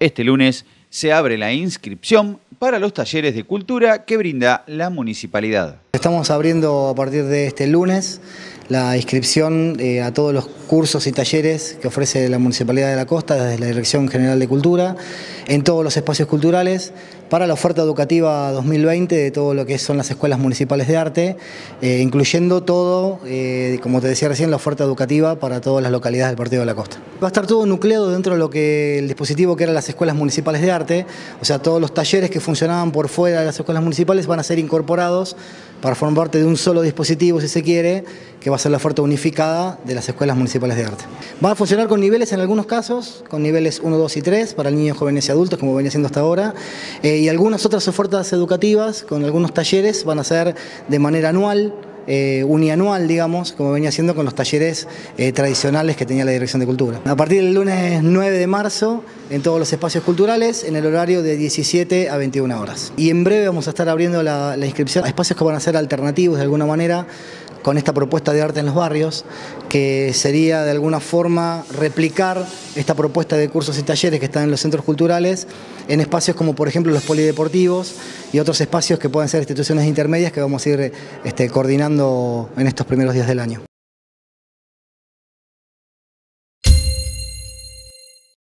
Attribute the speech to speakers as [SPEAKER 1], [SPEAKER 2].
[SPEAKER 1] Este lunes se abre la inscripción para los talleres de cultura que brinda la municipalidad.
[SPEAKER 2] Estamos abriendo a partir de este lunes la inscripción eh, a todos los cursos y talleres que ofrece la Municipalidad de la Costa desde la Dirección General de Cultura en todos los espacios culturales para la oferta educativa 2020 de todo lo que son las escuelas municipales de arte, eh, incluyendo todo, eh, como te decía recién, la oferta educativa para todas las localidades del Partido de la Costa. Va a estar todo nucleado dentro de lo que el dispositivo que eran las escuelas municipales de arte, o sea, todos los talleres que funcionaban por fuera de las escuelas municipales van a ser incorporados para formar parte de un solo dispositivo, si se quiere, que va a ser la oferta unificada de las escuelas municipales de arte. Va a funcionar con niveles en algunos casos, con niveles 1, 2 y 3 para niños, jóvenes y adultos, como venía siendo hasta ahora, eh, y algunas otras ofertas educativas con algunos talleres van a ser de manera anual, eh, unianual, digamos, como venía haciendo con los talleres eh, tradicionales que tenía la Dirección de Cultura. A partir del lunes 9 de marzo, en todos los espacios culturales, en el horario de 17 a 21 horas. Y en breve vamos a estar abriendo la inscripción a espacios que van a ser alternativos de alguna manera con esta propuesta de arte en los barrios, que sería de alguna forma replicar esta propuesta de cursos y talleres que están en los centros culturales en espacios como por ejemplo los polideportivos y otros espacios que pueden ser instituciones intermedias que vamos a ir este, coordinando en estos primeros días del año.